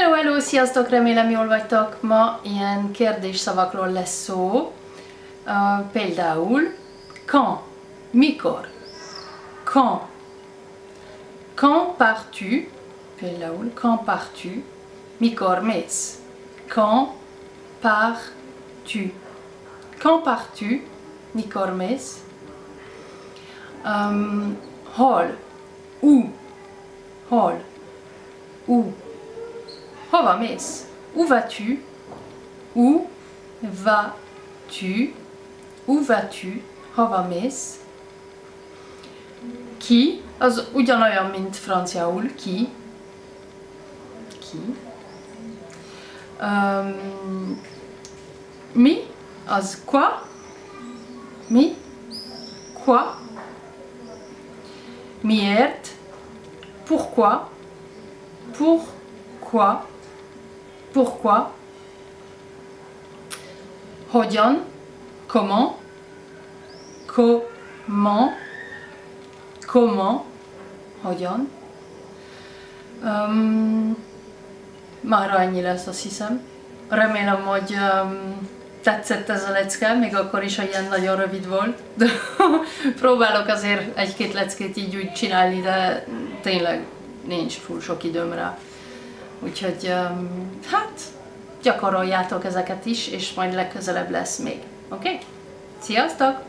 Hello, hello, sziasztok, remélem jól vagytok. Ma ilyen kérdésszavakról lesz szó. Uh, például, quand, mikor, quand, quand pars-tu, például, quand pars-tu, mikor mész, quand pars-tu, quand pars-tu, mikor mész, um, hol, où, hol, où, Hova mész? Où vas-tu? Où vas-tu? Où vas-tu? Hova mész? Ki? Az ugyanolyan, mint franciául. Ki? Ki? Um, mi? Az quoi? Mi? Quoi? Miért? Pourquoi? Pourquoi? Pourquoi Hogyan Comment Comment Comment Hogyan um, Már annyi lesz, azt hiszem. Remélem, hogy um, tetszett ez a lecke, még akkor is, hogy ilyen nagyon rövid volt. De próbálok azért egy-két leckét így úgy csinálni, de tényleg nincs full sok időm rá. Úgyhogy hát gyakoroljátok ezeket is, és majd legközelebb lesz még. Oké? Okay? Sziasztok!